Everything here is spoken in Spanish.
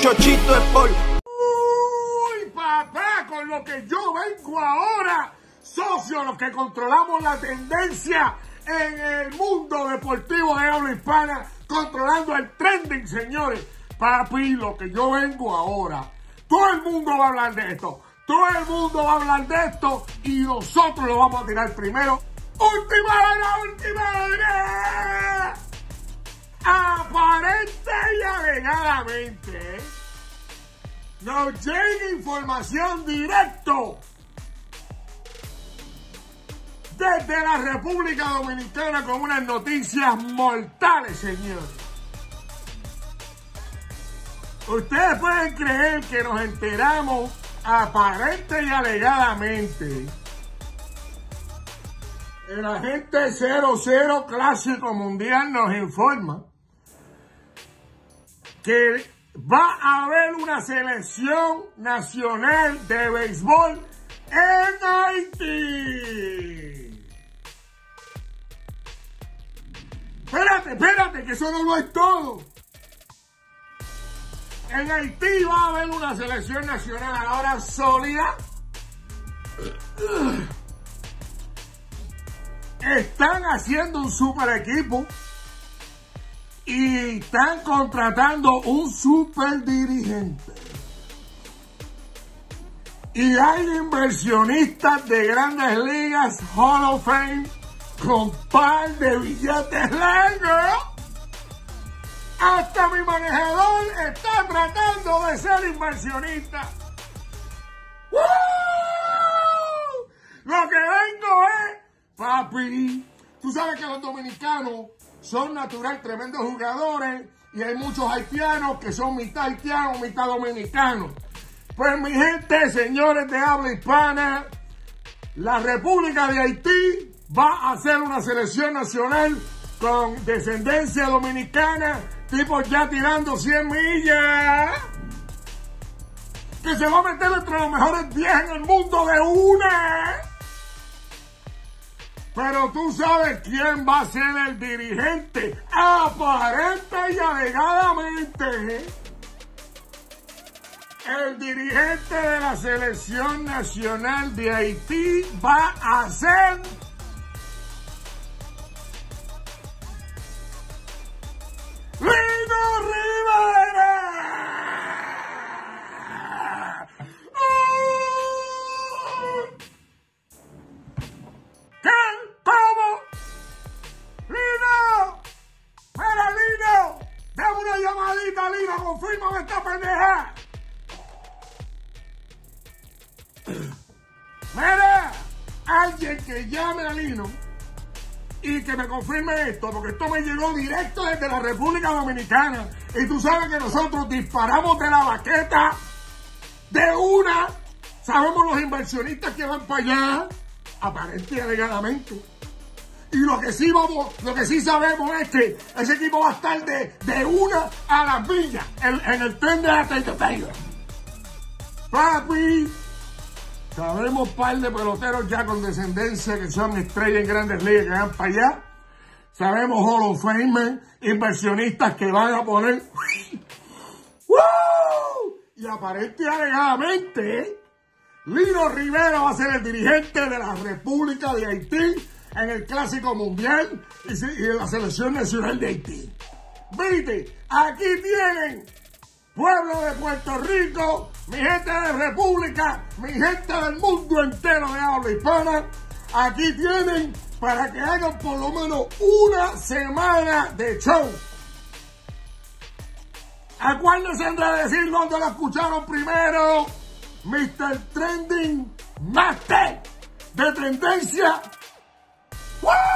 Chochito es por. Uy, papá, con lo que yo vengo ahora, socio, los que controlamos la tendencia en el mundo deportivo de habla hispana, controlando el trending, señores. Papi, lo que yo vengo ahora, todo el mundo va a hablar de esto. Todo el mundo va a hablar de esto y nosotros lo vamos a tirar primero. ¡Última hora, última hora! Aparente y alegadamente nos llega información directo desde la República Dominicana con unas noticias mortales, señores. Ustedes pueden creer que nos enteramos aparente y alegadamente. El agente 00 Clásico Mundial nos informa que va a haber una selección nacional de béisbol en Haití. Espérate, espérate, que eso no lo es todo. En Haití va a haber una selección nacional ahora sólida. Están haciendo un super equipo y están contratando un super dirigente. Y hay inversionistas de grandes ligas, Hall of Fame, con par de billetes largos. Hasta mi manejador está tratando de ser inversionista. ¡Woo! Lo que vengo es, papi, tú sabes que los dominicanos son natural tremendos jugadores y hay muchos haitianos que son mitad haitianos, mitad dominicanos. Pues mi gente, señores de habla hispana, la República de Haití va a hacer una selección nacional con descendencia dominicana, tipo ya tirando 100 millas, que se va a meter entre los mejores 10 en el mundo de una. Pero tú sabes quién va a ser el dirigente, aparente y alegadamente. El dirigente de la selección nacional de Haití va a ser ¡Confírmame esta pendeja! ¡Mira! Alguien que llame a Lino y que me confirme esto, porque esto me llegó directo desde la República Dominicana. Y tú sabes que nosotros disparamos de la baqueta de una. Sabemos los inversionistas que van para allá, aparente y alegadamente. Y lo que sí vamos, lo que sí sabemos es que ese equipo va a estar de, de una a las millas en, el tren de la. Papi, sabemos par de peloteros ya con descendencia que son estrellas en grandes ligas que van para allá. Sabemos Hall of Fame, inversionistas que van a poner. ¡Woo! Y aparente alegadamente, Lino Rivera va a ser el dirigente de la República de Haití en el Clásico Mundial y, en la Selección Nacional de Haití. Viste, aquí tienen pueblo de Puerto Rico, mi gente de República, mi gente del mundo entero de habla hispana. Aquí tienen para que hagan por lo menos una semana de show. Acuérdense de decir dónde lo escucharon primero. Mr. Trending Master de tendencia Woo!